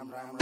I'm ram